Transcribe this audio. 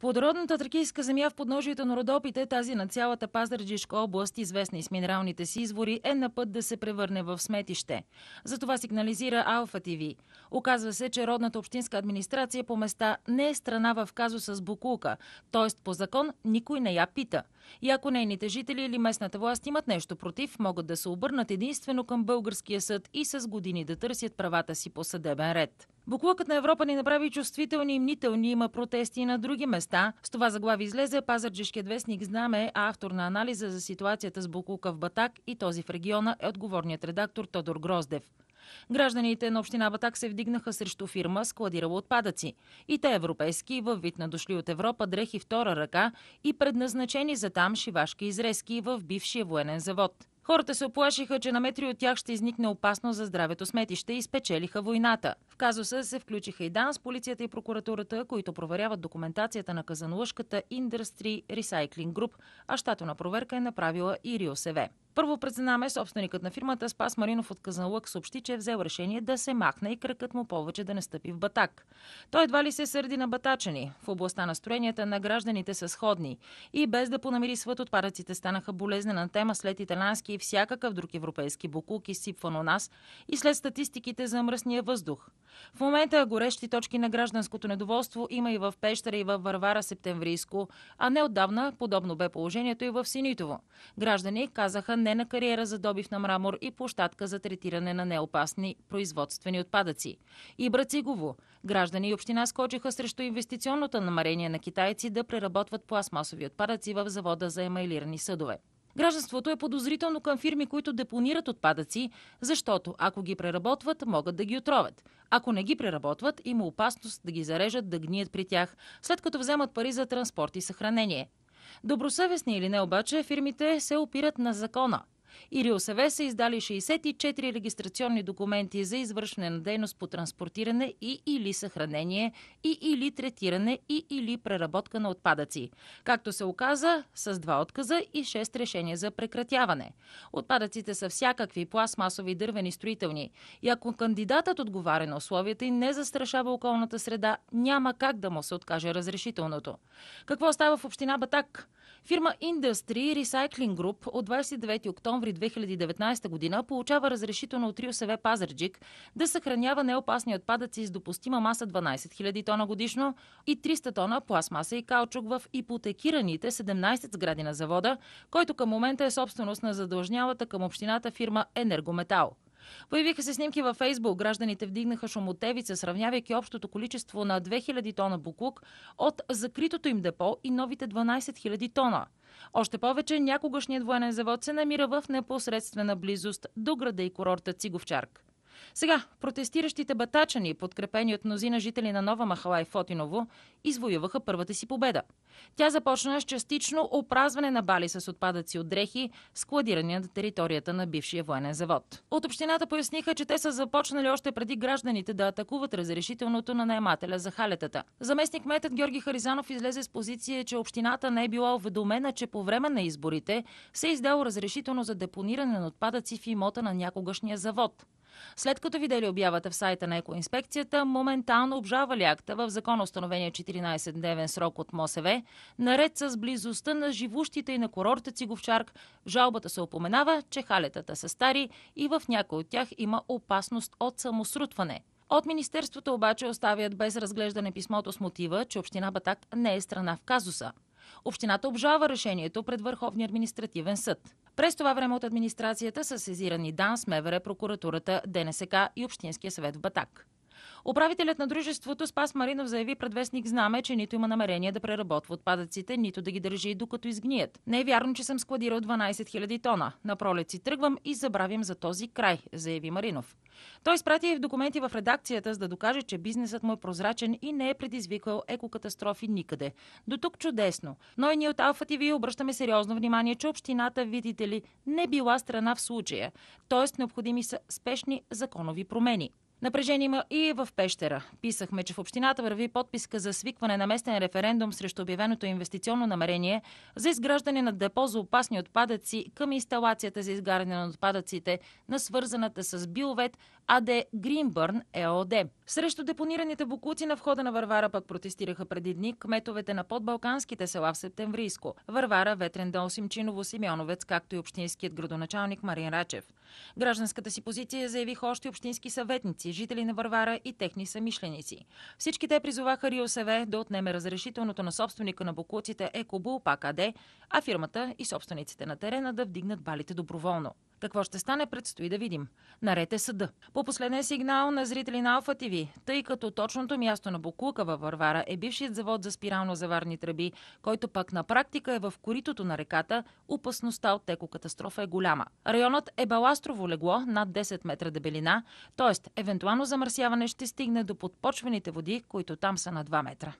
Плодородната тракийска земя в подножието на Родопите, тази на цялата Пазарджишка област, известна и с минералните си извори, е на път да се превърне в сметище. Затова сигнализира Алфа ТВ. Оказва се, че родната общинска администрация по места не е страна в казуса с Букулка, т.е. по закон никой не я пита. И ако нейните жители или местната власт имат нещо против, могат да се обърнат единствено към българския съд и с години да търсят правата си по съдебен ред. Буклукът на Европа ни направи чувствителни и мнителни. Има протести и на други места. С това заглави излезе Пазарджишкият вестник Знаме, а автор на анализа за ситуацията с буклука в Батак и този в региона е отговорният редактор Тодор Гроздев. Гражданите на община Батак се вдигнаха срещу фирма, складирала отпадъци. И те европейски, във вид на дошли от Европа, дрехи втора ръка и предназначени за там шивашки изрезки в бившия военен завод. Хората се оплашиха, че на метри от тях ще изникне опасно за здравето сметище и спечелиха войната. В казуса се включиха и ДАНС, полицията и прокуратурата, които проверяват документацията на казанлъжката Industry Recycling Group, а щато на проверка е направила и РИОСВ. Първо пред знаме собственикът на фирмата Спас Маринов от Казанлък съобщи, че е взел решение да се махне и кръкът му повече да не стъпи в батак. Той едва ли се сърди на батачени. В областта на строенията на гражданите са сходни. И без да понамири свът отпадъците станаха болезнена тема след италянски и всякакъв друг европейски буклук, изсипван у нас и след статистиките за мръсния въздух. В момента горещи точки на гражданското недоволство има и в Пещера и в Варвара Септемврийско, а не отдавна подобно бе положението и в Синитово. Граждани казаха не на кариера за добив на мрамор и площадка за третиране на неопасни производствени отпадъци. И Брацигово. Граждани и община скочиха срещу инвестиционното намерение на китайци да преработват пластмасови отпадъци в завода за емайлирани съдове. Гражданството е подозрително към фирми, които депонират отпадъци, защото ако ги преработват, могат да ги отровят. Ако не ги преработват, има опасност да ги зарежат да гният при тях, след като вземат пари за транспорт и съхранение. Добросъвестни или не обаче, фирмите се опират на закона. И РИОСВ са издали 64 регистрационни документи за извършване на дейност по транспортиране и или съхранение и или третиране и или преработка на отпадъци. Както се оказа, с два отказа и 6 решения за прекратяване. Отпадъците са всякакви пластмасови, дървени, строителни. И ако кандидатът отговаря на условията и не застрашава околната среда, няма как да му се откаже разрешителното. Какво става в община Батак? Фирма Industry Recycling Group от 29 октомври 2019 година получава разрешително от РИОСВ Пазарджик да съхранява неопасни отпадъци с допустима маса 12 000 тона годишно и 300 тона пластмаса и каучук в ипотекираните 17 сгради на завода, който към момента е собственост на задължнялата към общината фирма Енергометал. Появиха се снимки във Фейсбук. Гражданите вдигнаха шумотевица, сравнявайки общото количество на 2000 тона буклук от закритото им депо и новите 12 000 тона. Още повече, някогашният военен завод се намира в непосредствена близост до града и курорта Циговчарк. Сега, протестиращите батачани, подкрепени от мнозина жители на Нова Махала и Фотиново, извоюваха първата си победа. Тя започна с частично опразване на бали с отпадъци от дрехи, складирани на територията на бившия военен завод. От общината поясниха, че те са започнали още преди гражданите да атакуват разрешителното на наемателя за халетата. Заместник метът Георги Харизанов излезе с позиция, че общината не е била уведомена, че по време на изборите се е издало разрешително за депониране на отпадъци в имота на някогашния завод. След като видели обявата в сайта на екоинспекцията, моментално обжавали акта в закон установения 14-дневен срок от МОСВ, наред с близостта на живущите и на курорта Циговчарк, жалбата се опоменава, че халетата са стари и в някои от тях има опасност от самосрутване. От Министерството обаче оставят без разглеждане писмото с мотива, че Община Батак не е страна в казуса. Общината обжава решението пред Върховния административен съд. През това време от администрацията са сезирани ДАНС, МВР, прокуратурата, ДНСК и Общинския съвет в Батак. Управителят на дружеството Спас Маринов заяви пред вестник Знаме, че нито има намерение да преработва отпадъците, нито да ги държи докато изгният. Не е вярно, че съм складирал 12 000 тона. На пролет си тръгвам и забравям за този край, заяви Маринов. Той изпрати в документи в редакцията, за да докаже, че бизнесът му е прозрачен и не е предизвикал екокатастрофи никъде. До тук чудесно. Но и ние от Алфа ТВ обръщаме сериозно внимание, че общината, видите ли, не била страна в случая. Тоест необходими са спешни законови промени. Напрежение има и в Пещера. Писахме, че в общината върви подписка за свикване на местен референдум срещу обявеното инвестиционно намерение за изграждане на депо за опасни отпадъци към инсталацията за изгаряне на отпадъците на свързаната с Биовет АД Гринбърн ЕОД. Срещу депонираните букуци на входа на Варвара пък протестираха преди дни кметовете на подбалканските села в Септемврийско. Варвара, Ветрен дол, Симчиново, Симеоновец, както и общинският градоначалник Марин Рачев. Гражданската си позиция заявиха още общински съветници, жители на Варвара и техни самишленици. Всички те призоваха РИОСВ да отнеме разрешителното на собственика на букуците Екобул пак АД, а фирмата и собствениците на терена да вдигнат балите доброволно. Какво ще стане, предстои да видим. Наред е съда. По последния сигнал на зрители на Алфа ТВ, тъй като точното място на Букулка във Варвара е бившият завод за спирално-заварни тръби, който пък на практика е в коритото на реката, опасността от теко катастрофа е голяма. Районът е баластрово легло над 10 метра дебелина, т.е. евентуално замърсяване ще стигне до подпочвените води, които там са на 2 метра.